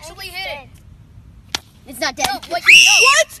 actually hit it. It's not dead. No, what? You, no. what?